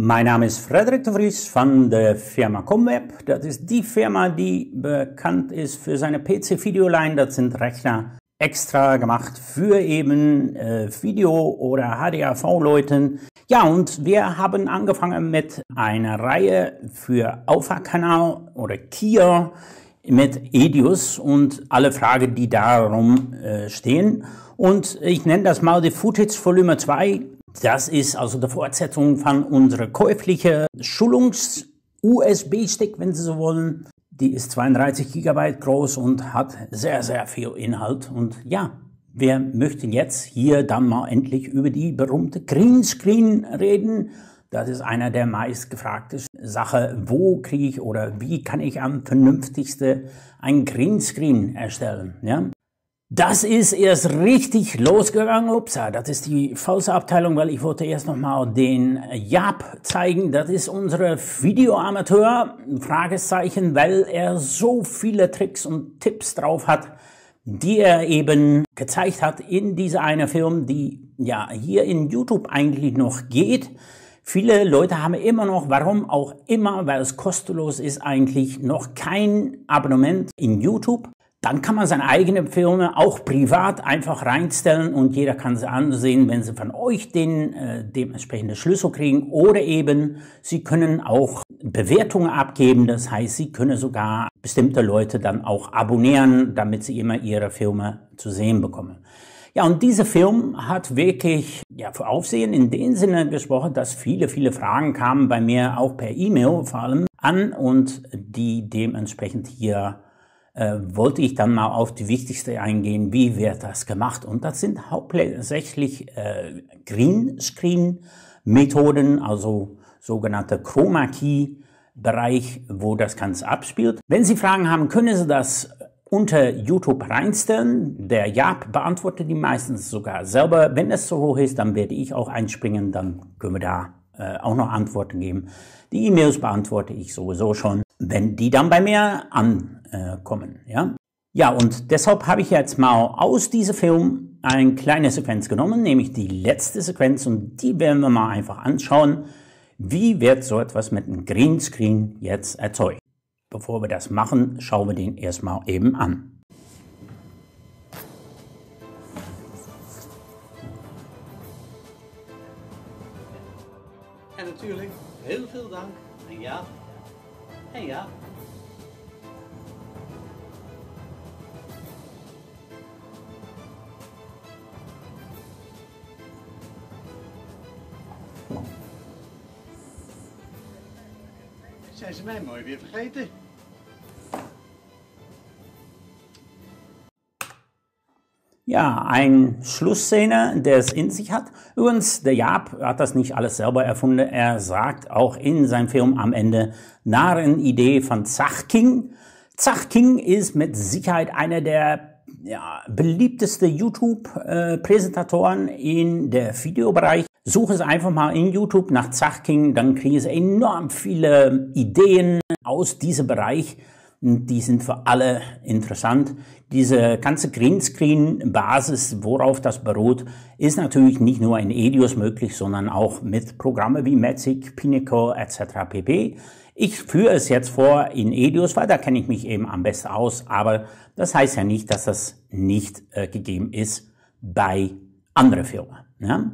Mein Name ist Frederik de Vries von der Firma Comweb. Das ist die Firma, die bekannt ist für seine PC-Videoline. Das sind Rechner extra gemacht für eben äh, Video- oder HDAV-Leuten. Ja, und wir haben angefangen mit einer Reihe für Alpha-Kanal oder Kia mit Edius und alle Fragen, die darum äh, stehen. Und ich nenne das mal die Footage Volume 2 das ist also die Fortsetzung von unserer käuflichen Schulungs-USB-Stick, wenn Sie so wollen. Die ist 32 Gigabyte groß und hat sehr, sehr viel Inhalt. Und ja, wir möchten jetzt hier dann mal endlich über die berühmte Greenscreen reden. Das ist einer der meist gefragten Sachen. Wo kriege ich oder wie kann ich am vernünftigsten ein Greenscreen erstellen? Ja? Das ist erst richtig losgegangen. Upsa, das ist die falsche Abteilung, weil ich wollte erst nochmal den Jab zeigen. Das ist unsere Videoamateur, Fragezeichen, weil er so viele Tricks und Tipps drauf hat, die er eben gezeigt hat in dieser eine Film, die ja hier in YouTube eigentlich noch geht. Viele Leute haben immer noch, warum auch immer, weil es kostenlos ist, eigentlich noch kein Abonnement in YouTube. Dann kann man seine eigenen Filme auch privat einfach reinstellen und jeder kann sie ansehen, wenn sie von euch den äh, dementsprechenden Schlüssel kriegen oder eben sie können auch Bewertungen abgeben. Das heißt, sie können sogar bestimmte Leute dann auch abonnieren, damit sie immer ihre Filme zu sehen bekommen. Ja, und dieser Film hat wirklich ja, für Aufsehen in dem Sinne gesprochen, dass viele, viele Fragen kamen bei mir auch per E-Mail vor allem an und die dementsprechend hier äh, wollte ich dann mal auf die wichtigste eingehen, wie wird das gemacht? Und das sind hauptsächlich äh, Greenscreen-Methoden, also sogenannte Chroma Key-Bereich, wo das Ganze abspielt. Wenn Sie Fragen haben, können Sie das unter YouTube reinstellen. Der Jab beantwortet die meistens sogar selber. Wenn es so hoch ist, dann werde ich auch einspringen, dann können wir da äh, auch noch Antworten geben. Die E-Mails beantworte ich sowieso schon, wenn die dann bei mir an äh, kommen. Ja? ja, und deshalb habe ich jetzt mal aus diesem Film eine kleine Sequenz genommen, nämlich die letzte Sequenz und die werden wir mal einfach anschauen. Wie wird so etwas mit einem Greenscreen jetzt erzeugt? Bevor wir das machen, schauen wir den erstmal eben an. En natuurlijk heel veel dank aan Jaap en Jaap Zijn ze mij mooi weer vergeten? Ja, ein Schlussszene, der es in sich hat. Übrigens, der Jab hat das nicht alles selber erfunden. Er sagt auch in seinem Film am Ende Narrenidee von Zachking. Zachking ist mit Sicherheit einer der ja, beliebteste YouTube-Präsentatoren in der Videobereich. Suche es einfach mal in YouTube nach Zachking, dann kriege ich enorm viele Ideen aus diesem Bereich. Die sind für alle interessant. Diese ganze Greenscreen-Basis, worauf das beruht, ist natürlich nicht nur in Edios möglich, sondern auch mit Programmen wie Magic, Pinnacle etc. pp. Ich führe es jetzt vor in Edios, weil da kenne ich mich eben am besten aus, aber das heißt ja nicht, dass das nicht äh, gegeben ist bei anderen Firmen. Ja?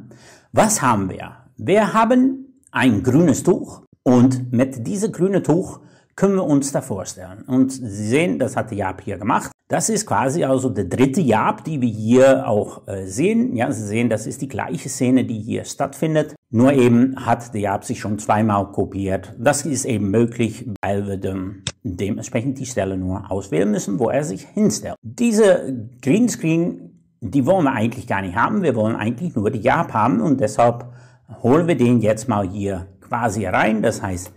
Was haben wir? Wir haben ein grünes Tuch und mit diesem grünen Tuch können wir uns da vorstellen. Und Sie sehen, das hat der Jab hier gemacht. Das ist quasi also der dritte Jab, die wir hier auch äh, sehen. Ja, Sie sehen, das ist die gleiche Szene, die hier stattfindet. Nur eben hat der Jab sich schon zweimal kopiert. Das ist eben möglich, weil wir dem, dementsprechend die Stelle nur auswählen müssen, wo er sich hinstellt. Diese Greenscreen die wollen wir eigentlich gar nicht haben. Wir wollen eigentlich nur die Jab haben und deshalb holen wir den jetzt mal hier quasi rein. Das heißt,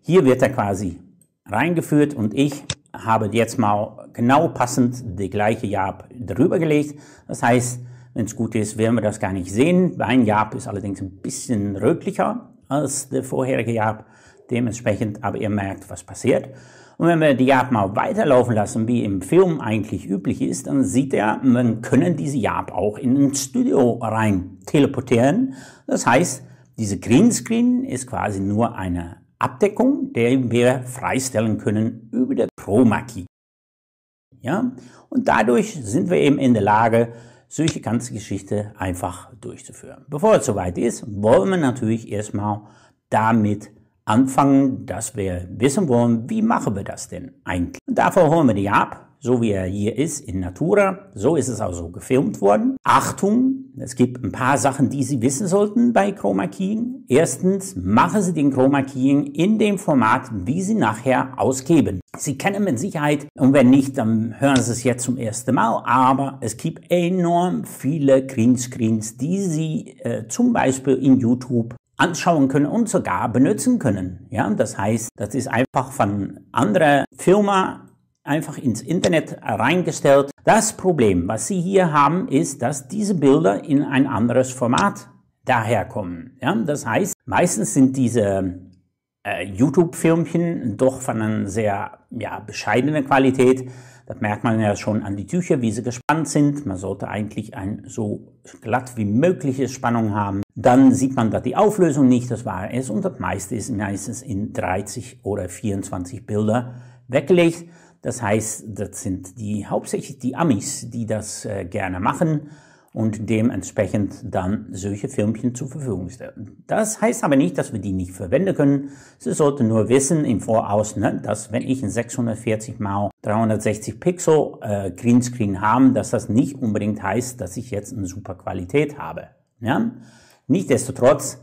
hier wird er quasi reingeführt und ich habe jetzt mal genau passend die gleiche Jab drüber gelegt. Das heißt, wenn es gut ist, werden wir das gar nicht sehen. Mein Jab ist allerdings ein bisschen rötlicher als der vorherige Jab. Dementsprechend, aber ihr merkt, was passiert. Und wenn wir die Jagd mal weiterlaufen lassen, wie im Film eigentlich üblich ist, dann sieht er, man können diese Jagd auch in ein Studio rein teleportieren. Das heißt, Diese Greenscreen ist quasi nur eine Abdeckung, der wir freistellen können über der Chroma Key. Ja? Und dadurch sind wir eben in der Lage, solche ganze Geschichte einfach durchzuführen. Bevor es soweit ist, wollen wir natürlich erstmal damit anfangen, dass wir wissen wollen, wie machen wir das denn eigentlich. Und dafür holen wir die ab, so wie er hier ist in Natura. So ist es also gefilmt worden. Achtung, es gibt ein paar Sachen, die Sie wissen sollten bei Chroma Keying. Erstens, machen Sie den Chroma Keying in dem Format, wie Sie nachher ausgeben. Sie kennen mit Sicherheit, und wenn nicht, dann hören Sie es jetzt zum ersten Mal, aber es gibt enorm viele Greenscreens, die Sie äh, zum Beispiel in YouTube anschauen können und sogar benutzen können. Ja, das heißt, das ist einfach von anderer Firma einfach ins Internet reingestellt. Das Problem, was Sie hier haben, ist, dass diese Bilder in ein anderes Format daherkommen. Ja, das heißt, meistens sind diese äh, YouTube-Filmchen doch von einer sehr ja, bescheidenen Qualität. Das merkt man ja schon an die Tücher, wie sie gespannt sind. Man sollte eigentlich ein so glatt wie mögliche Spannung haben. Dann sieht man da die Auflösung nicht, das war es. Und das meiste ist meistens in 30 oder 24 Bilder weggelegt. Das heißt, das sind die hauptsächlich die Amis, die das äh, gerne machen und dementsprechend dann solche Filmchen zur Verfügung stellen. Das heißt aber nicht, dass wir die nicht verwenden können. Sie sollten nur wissen im Voraus, ne, dass wenn ich ein 640 mal 360 Pixel äh, Greenscreen habe, dass das nicht unbedingt heißt, dass ich jetzt eine super Qualität habe. Ja? Nichtsdestotrotz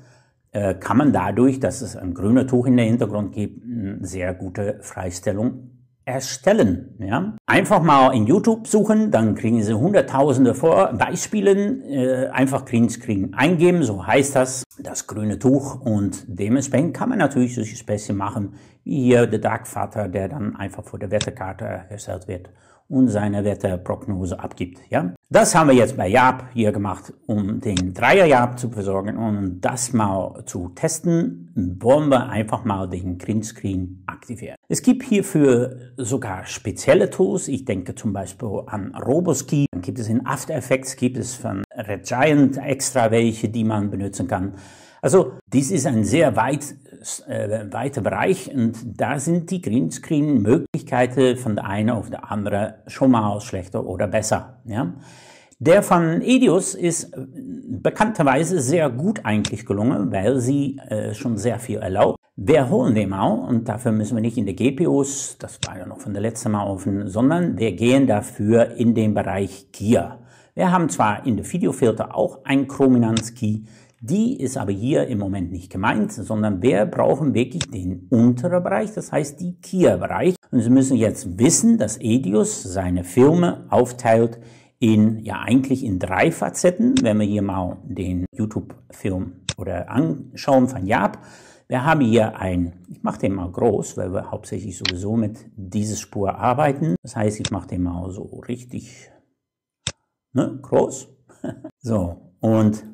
äh, kann man dadurch, dass es ein grüner Tuch in der Hintergrund gibt, eine sehr gute Freistellung erstellen. Ja? Einfach mal in YouTube suchen, dann kriegen Sie hunderttausende Vor Beispiele, äh, einfach Greenscreen eingeben, so heißt das, das grüne Tuch und dementsprechend kann man natürlich solche Späßchen machen, wie hier der Darkvater, der dann einfach vor der Wetterkarte erstellt wird und seine Wetterprognose abgibt. Ja? Das haben wir jetzt bei Jaap hier gemacht, um den Dreier Jaap zu versorgen und das mal zu testen, wollen wir einfach mal den Greenscreen aktivieren. Es gibt hierfür sogar spezielle Tools. Ich denke zum Beispiel an Roboski. Dann gibt es in After Effects, gibt es von Red Giant extra welche, die man benutzen kann. Also dies ist ein sehr weit, äh, weiter Bereich und da sind die Greenscreen-Möglichkeiten von der einen auf der andere schon mal schlechter oder besser. Ja? Der von Edius ist äh, bekannterweise sehr gut eigentlich gelungen, weil sie äh, schon sehr viel erlaubt. Wir holen den mal und dafür müssen wir nicht in die GPUs, das war ja noch von der letzten Mal offen, sondern wir gehen dafür in den Bereich Gear. Wir haben zwar in der Videofilter auch ein Chrominanz Key, die ist aber hier im Moment nicht gemeint, sondern wir brauchen wirklich den unteren Bereich, das heißt die Kia-Bereich. Und Sie müssen jetzt wissen, dass Edius seine Filme aufteilt in, ja eigentlich in drei Facetten. Wenn wir hier mal den YouTube-Film oder anschauen von Jab, wir haben hier ein, ich mache den mal groß, weil wir hauptsächlich sowieso mit dieser Spur arbeiten. Das heißt, ich mache den mal so richtig ne, groß. so, und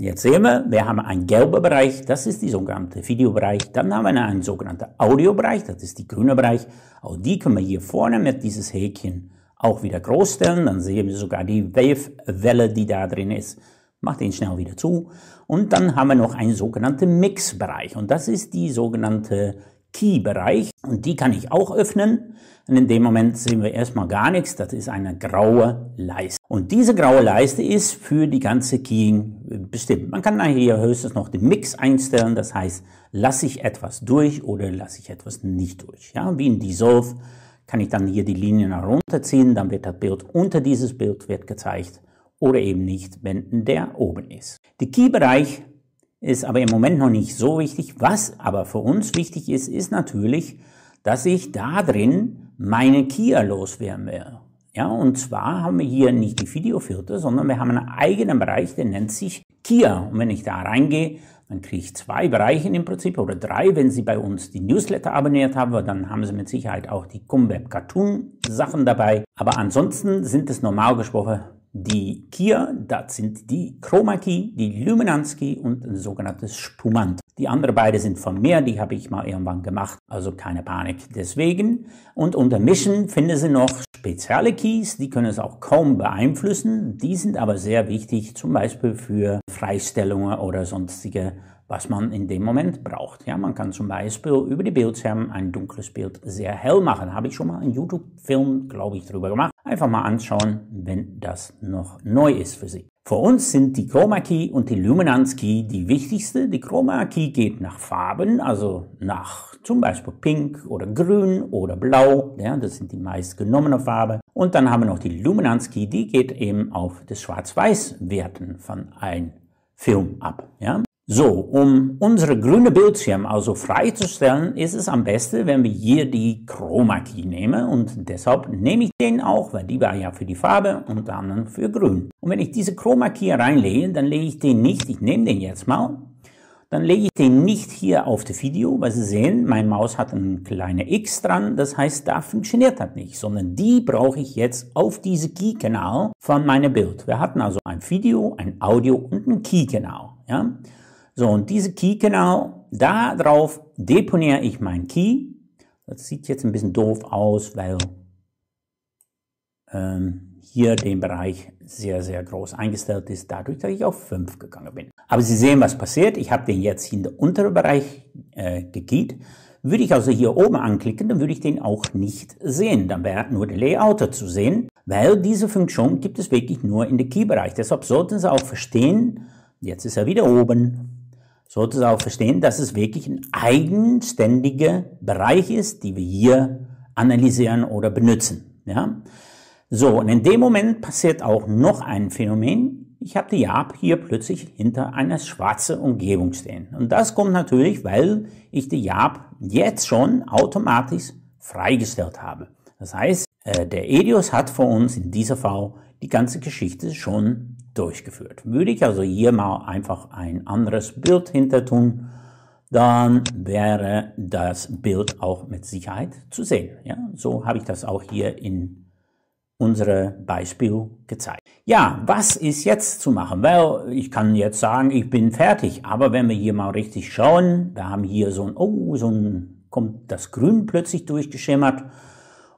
Jetzt sehen wir, wir haben einen gelben Bereich, das ist die sogenannte Videobereich. Dann haben wir einen sogenannten Audiobereich, das ist die grüne Bereich. Auch die können wir hier vorne mit dieses Häkchen auch wieder groß stellen. Dann sehen wir sogar die Wave-Welle, die da drin ist. Mach den schnell wieder zu. Und dann haben wir noch einen sogenannten Mix-Bereich. Und das ist die sogenannte Key-Bereich. Und die kann ich auch öffnen. Und in dem Moment sehen wir erstmal gar nichts. Das ist eine graue Leiste. Und diese graue Leiste ist für die ganze Keying bestimmt. Man kann hier höchstens noch den Mix einstellen. Das heißt, lasse ich etwas durch oder lasse ich etwas nicht durch. Ja, wie in Dissolve kann ich dann hier die Linien herunterziehen. Dann wird das Bild unter dieses Bild wird gezeigt oder eben nicht, wenn der oben ist. Der Key-Bereich ist aber im Moment noch nicht so wichtig. Was aber für uns wichtig ist, ist natürlich, dass ich da drin meine Kia loswerden will. Ja, und zwar haben wir hier nicht die Videofilter, sondern wir haben einen eigenen Bereich, der nennt sich Kia. Und wenn ich da reingehe, dann kriege ich zwei Bereiche im Prinzip oder drei. Wenn Sie bei uns die Newsletter abonniert haben, dann haben Sie mit Sicherheit auch die Comweb Cartoon Sachen dabei. Aber ansonsten sind es normal gesprochen die Kia, das sind die Chroma Key, die Luminance Key und ein sogenanntes Spumant. Die anderen beiden sind von mir, die habe ich mal irgendwann gemacht, also keine Panik deswegen. Und unter Mission finden Sie noch spezielle Keys, die können es auch kaum beeinflussen. Die sind aber sehr wichtig, zum Beispiel für Freistellungen oder sonstige was man in dem Moment braucht. Ja, man kann zum Beispiel über die Bildschirm ein dunkles Bild sehr hell machen. Habe ich schon mal einen YouTube-Film, glaube ich, darüber gemacht. Einfach mal anschauen, wenn das noch neu ist für Sie. Für uns sind die Chroma Key und die Luminance Key die wichtigste. Die Chroma Key geht nach Farben, also nach zum Beispiel Pink oder Grün oder Blau. Ja, das sind die meist genommene Farben. Und dann haben wir noch die Luminance Key, die geht eben auf das Schwarz-Weiß-Werten von einem Film ab. Ja. So, um unsere grüne Bildschirm also freizustellen, ist es am besten, wenn wir hier die Chroma Key nehmen und deshalb nehme ich den auch, weil die war ja für die Farbe und dann für grün. Und wenn ich diese Chroma Key reinlege, dann lege ich den nicht, ich nehme den jetzt mal, dann lege ich den nicht hier auf das Video, weil Sie sehen, mein Maus hat ein kleine X dran, das heißt, da funktioniert das nicht, sondern die brauche ich jetzt auf diese Key-Kanal von meinem Bild. Wir hatten also ein Video, ein Audio und ein Key-Kanal, ja. So, und diese Key-Kanal, da drauf deponiere ich mein Key. Das sieht jetzt ein bisschen doof aus, weil ähm, hier den Bereich sehr, sehr groß eingestellt ist, dadurch, dass ich auf 5 gegangen bin. Aber Sie sehen, was passiert. Ich habe den jetzt in den unteren Bereich äh, gekeyt. Würde ich also hier oben anklicken, dann würde ich den auch nicht sehen. Dann wäre nur der Layouter zu sehen, weil diese Funktion gibt es wirklich nur in den Key-Bereich. Deshalb sollten Sie auch verstehen, jetzt ist er wieder oben, sollte es auch verstehen, dass es wirklich ein eigenständiger Bereich ist, die wir hier analysieren oder benutzen. Ja? So, und in dem Moment passiert auch noch ein Phänomen. Ich habe die Jab hier plötzlich hinter einer schwarzen Umgebung stehen. Und das kommt natürlich, weil ich die Jab jetzt schon automatisch freigestellt habe. Das heißt, äh, der Edios hat für uns in dieser Fall die ganze Geschichte schon durchgeführt. Würde ich also hier mal einfach ein anderes Bild hinter tun, dann wäre das Bild auch mit Sicherheit zu sehen. Ja, so habe ich das auch hier in unsere Beispiel gezeigt. Ja, was ist jetzt zu machen? Weil ich kann jetzt sagen, ich bin fertig, aber wenn wir hier mal richtig schauen, wir haben hier so ein, oh, so ein, kommt das Grün plötzlich durchgeschimmert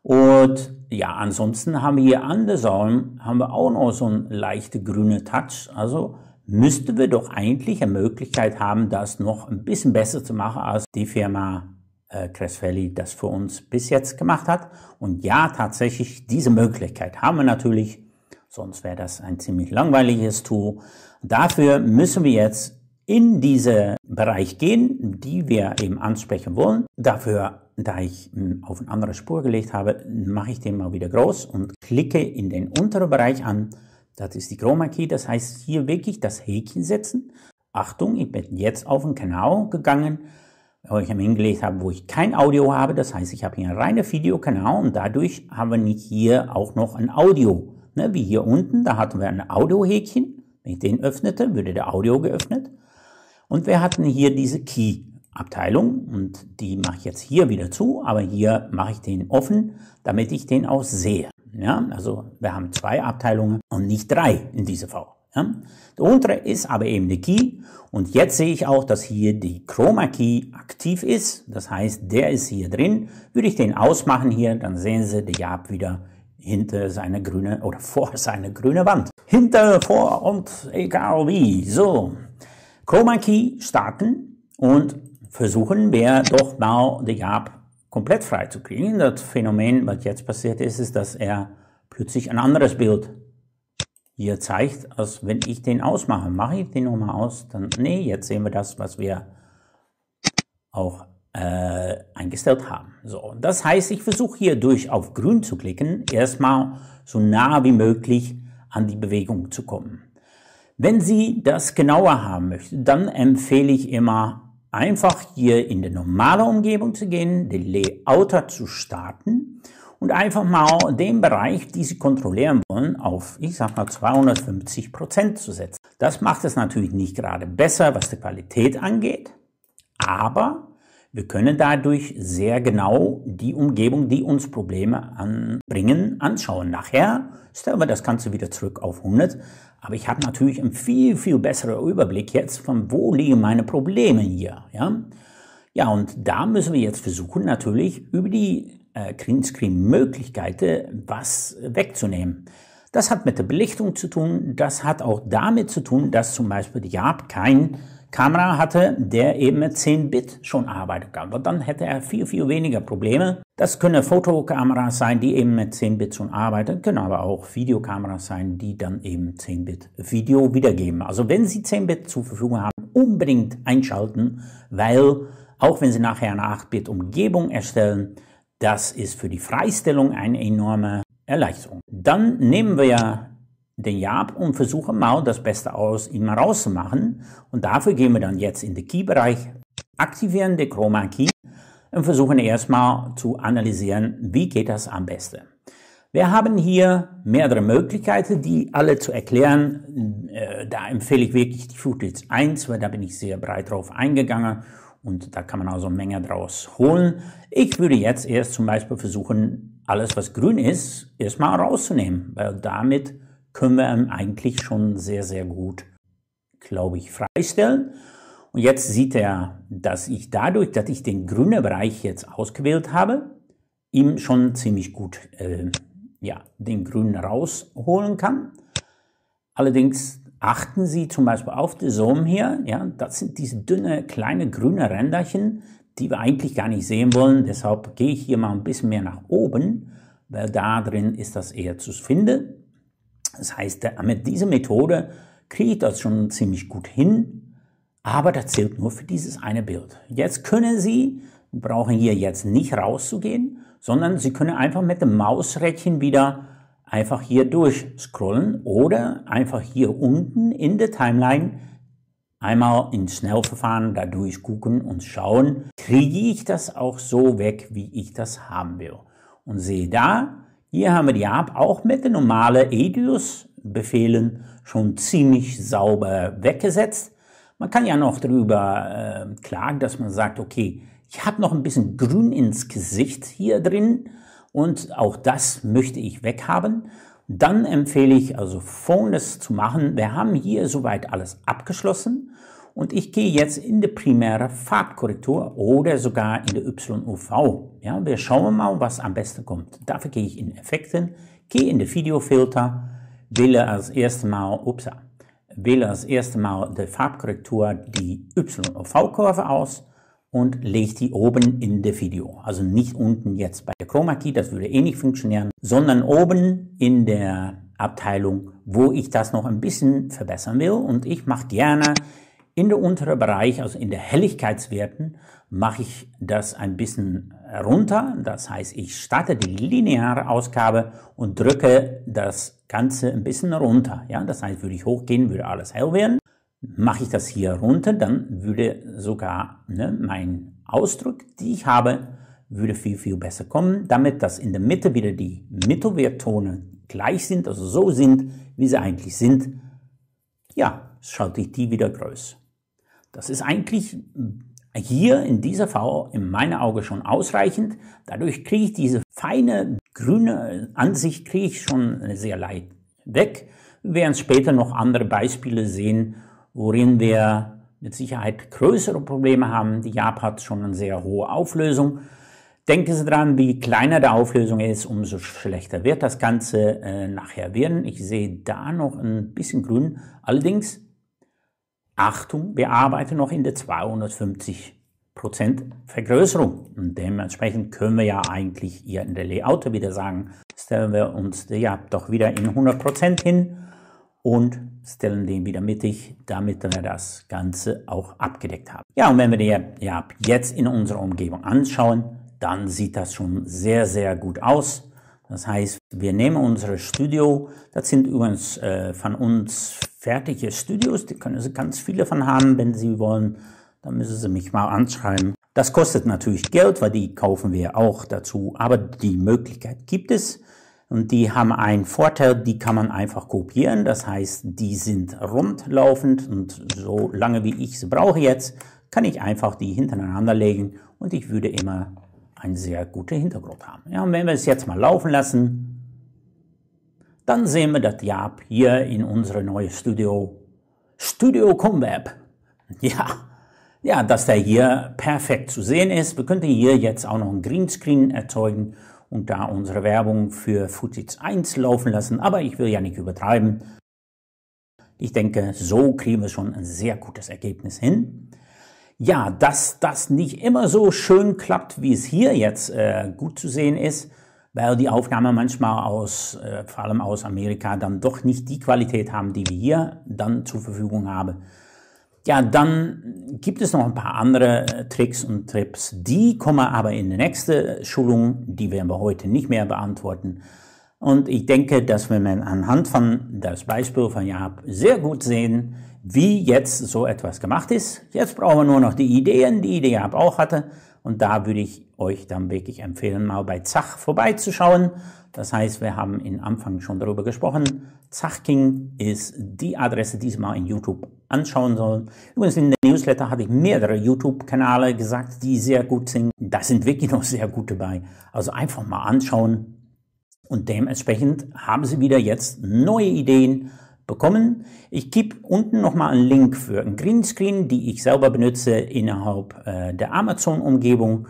und ja, ansonsten haben wir hier an der Säule haben wir auch noch so ein leichte grüne Touch. Also müssten wir doch eigentlich eine Möglichkeit haben, das noch ein bisschen besser zu machen, als die Firma äh, Cresfelli das für uns bis jetzt gemacht hat. Und ja, tatsächlich, diese Möglichkeit haben wir natürlich, sonst wäre das ein ziemlich langweiliges Tool. Dafür müssen wir jetzt in diesen Bereich gehen, die wir eben ansprechen wollen. Dafür da ich hm, auf eine andere Spur gelegt habe, mache ich den mal wieder groß und klicke in den unteren Bereich an. Das ist die Chroma Key, das heißt hier wirklich das Häkchen setzen. Achtung, ich bin jetzt auf den Kanal gegangen, wo ich hingelegt habe, wo ich kein Audio habe. Das heißt, ich habe hier einen reinen Videokanal und dadurch haben wir hier auch noch ein Audio. Ne, wie hier unten, da hatten wir ein Audio-Häkchen. Wenn ich den öffnete, würde der Audio geöffnet. Und wir hatten hier diese Key. Abteilung und die mache ich jetzt hier wieder zu, aber hier mache ich den offen, damit ich den auch sehe. Ja, also wir haben zwei Abteilungen und nicht drei in dieser Fall. Ja. Der untere ist aber eben die Key und jetzt sehe ich auch, dass hier die Chroma Key aktiv ist. Das heißt, der ist hier drin. Würde ich den ausmachen hier, dann sehen Sie, der Jab wieder hinter seiner grüne oder vor seiner grüne Wand. Hinter, vor und egal wie. So. Chroma Key starten und versuchen wir doch mal die Jab komplett frei zu kriegen. Das Phänomen, was jetzt passiert ist, ist, dass er plötzlich ein anderes Bild hier zeigt, als wenn ich den ausmache. Mache ich den nochmal aus, dann, nee, jetzt sehen wir das, was wir auch äh, eingestellt haben. So, das heißt, ich versuche hier durch auf grün zu klicken, erstmal so nah wie möglich an die Bewegung zu kommen. Wenn Sie das genauer haben möchten, dann empfehle ich immer einfach hier in die normale Umgebung zu gehen, den Layouter zu starten und einfach mal den Bereich, die Sie kontrollieren wollen, auf, ich sag mal, 250 Prozent zu setzen. Das macht es natürlich nicht gerade besser, was die Qualität angeht, aber wir können dadurch sehr genau die Umgebung, die uns Probleme anbringen, anschauen. Nachher stellen wir das Ganze wieder zurück auf 100. Aber ich habe natürlich einen viel, viel besseren Überblick jetzt von wo liegen meine Probleme hier. Ja, ja und da müssen wir jetzt versuchen, natürlich über die äh, Greenscreen-Möglichkeiten was wegzunehmen. Das hat mit der Belichtung zu tun. Das hat auch damit zu tun, dass zum Beispiel die Jab kein Kamera hatte, der eben mit 10 Bit schon arbeiten kann. Und dann hätte er viel, viel weniger Probleme. Das können Fotokameras sein, die eben mit 10 Bit schon arbeiten, können aber auch Videokameras sein, die dann eben 10 Bit Video wiedergeben. Also wenn Sie 10 Bit zur Verfügung haben, unbedingt einschalten, weil auch wenn Sie nachher eine 8 Bit Umgebung erstellen, das ist für die Freistellung eine enorme Erleichterung. Dann nehmen wir den Jab und versuchen mal das Beste aus ihm rauszumachen. Und dafür gehen wir dann jetzt in den Key-Bereich, aktivieren den Chroma Key und versuchen erstmal zu analysieren, wie geht das am besten. Wir haben hier mehrere Möglichkeiten, die alle zu erklären. Äh, da empfehle ich wirklich die Footage 1, weil da bin ich sehr breit drauf eingegangen und da kann man also eine Menge draus holen. Ich würde jetzt erst zum Beispiel versuchen, alles was grün ist, erstmal rauszunehmen, weil damit können wir ihn eigentlich schon sehr, sehr gut, glaube ich, freistellen. Und jetzt sieht er, dass ich dadurch, dass ich den grünen Bereich jetzt ausgewählt habe, ihm schon ziemlich gut äh, ja, den grünen rausholen kann. Allerdings achten Sie zum Beispiel auf die Zoom hier. Ja, das sind diese dünne, kleine grüne Ränderchen, die wir eigentlich gar nicht sehen wollen. Deshalb gehe ich hier mal ein bisschen mehr nach oben, weil da drin ist das eher zu finden. Das heißt, mit dieser Methode kriege ich das schon ziemlich gut hin, aber das zählt nur für dieses eine Bild. Jetzt können Sie, brauchen hier jetzt nicht rauszugehen, sondern Sie können einfach mit dem Mausrädchen wieder einfach hier durchscrollen oder einfach hier unten in der Timeline einmal in Schnellverfahren da durchgucken und schauen, kriege ich das auch so weg, wie ich das haben will. Und sehe da, hier haben wir die App auch mit den normalen EDIUS-Befehlen schon ziemlich sauber weggesetzt. Man kann ja noch darüber äh, klagen, dass man sagt, okay, ich habe noch ein bisschen grün ins Gesicht hier drin und auch das möchte ich weghaben. Dann empfehle ich also Folgendes zu machen. Wir haben hier soweit alles abgeschlossen und ich gehe jetzt in die primäre Farbkorrektur oder sogar in die YUV. Ja, wir schauen mal, was am besten kommt. Dafür gehe ich in Effekten, gehe in die Videofilter, wähle als erstes Mal, ups, wähle als erstes Mal die Farbkorrektur die YUV-Kurve aus und lege die oben in das Video. Also nicht unten jetzt bei der Chroma Key, das würde eh nicht funktionieren, sondern oben in der Abteilung, wo ich das noch ein bisschen verbessern will. Und ich mache gerne in der unteren Bereich, also in der Helligkeitswerten, mache ich das ein bisschen runter. Das heißt, ich starte die lineare Ausgabe und drücke das Ganze ein bisschen runter. Ja, das heißt, würde ich hochgehen, würde alles hell werden. Mache ich das hier runter, dann würde sogar ne, mein Ausdruck, die ich habe, würde viel, viel besser kommen, damit dass in der Mitte wieder die Mittelwerttone gleich sind, also so sind, wie sie eigentlich sind. Ja, schalte ich die wieder größer. Das ist eigentlich hier in dieser Fall in meinen Augen schon ausreichend. Dadurch kriege ich diese feine grüne Ansicht kriege ich schon sehr leicht weg. Wir werden später noch andere Beispiele sehen, worin wir mit Sicherheit größere Probleme haben. Die Jap hat schon eine sehr hohe Auflösung. Denken Sie dran, wie kleiner die Auflösung ist, umso schlechter wird das Ganze äh, nachher werden. Ich sehe da noch ein bisschen grün. Allerdings Achtung, wir arbeiten noch in der 250% Vergrößerung. Und dementsprechend können wir ja eigentlich hier in der Layout wieder sagen, stellen wir uns ja doch wieder in 100% hin und stellen den wieder mittig, damit wir das Ganze auch abgedeckt haben. Ja, und wenn wir den ja, jetzt in unserer Umgebung anschauen, dann sieht das schon sehr, sehr gut aus. Das heißt, wir nehmen unsere Studio, das sind übrigens äh, von uns fertige Studios, die können Sie ganz viele von haben, wenn Sie wollen. Dann müssen Sie mich mal anschreiben. Das kostet natürlich Geld, weil die kaufen wir auch dazu. Aber die Möglichkeit gibt es. Und die haben einen Vorteil, die kann man einfach kopieren. Das heißt, die sind rundlaufend und so lange wie ich sie brauche jetzt, kann ich einfach die hintereinander legen und ich würde immer einen sehr guten Hintergrund haben. Ja, und wenn wir es jetzt mal laufen lassen, dann sehen wir das Jab hier in unserem neuen Studio, Studio Comweb. Ja, ja, dass der hier perfekt zu sehen ist. Wir könnten hier jetzt auch noch ein Greenscreen erzeugen und da unsere Werbung für Footage 1 laufen lassen, aber ich will ja nicht übertreiben. Ich denke, so kriegen wir schon ein sehr gutes Ergebnis hin. Ja, dass das nicht immer so schön klappt, wie es hier jetzt äh, gut zu sehen ist, weil die Aufnahmen manchmal aus, äh, vor allem aus Amerika, dann doch nicht die Qualität haben, die wir hier dann zur Verfügung haben. Ja, dann gibt es noch ein paar andere äh, Tricks und Trips. Die kommen aber in die nächste Schulung. Die werden wir heute nicht mehr beantworten. Und ich denke, dass wir anhand von das Beispiel von Jaap sehr gut sehen, wie jetzt so etwas gemacht ist. Jetzt brauchen wir nur noch die Ideen, die die Jaap auch hatte. Und da würde ich euch dann wirklich empfehlen, mal bei Zach vorbeizuschauen. Das heißt, wir haben im Anfang schon darüber gesprochen. Zachking ist die Adresse, die Sie mal in YouTube anschauen sollen. Übrigens in der Newsletter hatte ich mehrere YouTube-Kanäle gesagt, die sehr gut sind. Da sind wirklich noch sehr gute bei. Also einfach mal anschauen. Und dementsprechend haben Sie wieder jetzt neue Ideen bekommen. Ich gebe unten nochmal einen Link für einen Greenscreen, die ich selber benutze innerhalb äh, der Amazon-Umgebung.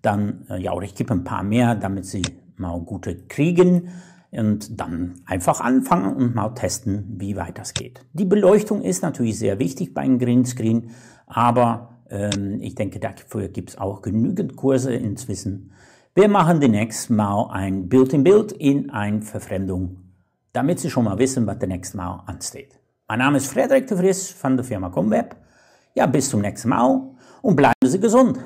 Dann, äh, ja, oder ich gebe ein paar mehr, damit Sie mal gute kriegen und dann einfach anfangen und mal testen, wie weit das geht. Die Beleuchtung ist natürlich sehr wichtig bei einem Greenscreen, aber ähm, ich denke, dafür gibt es auch genügend Kurse inzwischen. Wir machen demnächst mal ein Bild-in-Bild in eine Verfremdung, damit Sie schon mal wissen, was demnächst mal ansteht. Mein Name ist Frederik de Vries von der Firma Comweb. Ja, bis zum nächsten Mal und bleiben Sie gesund.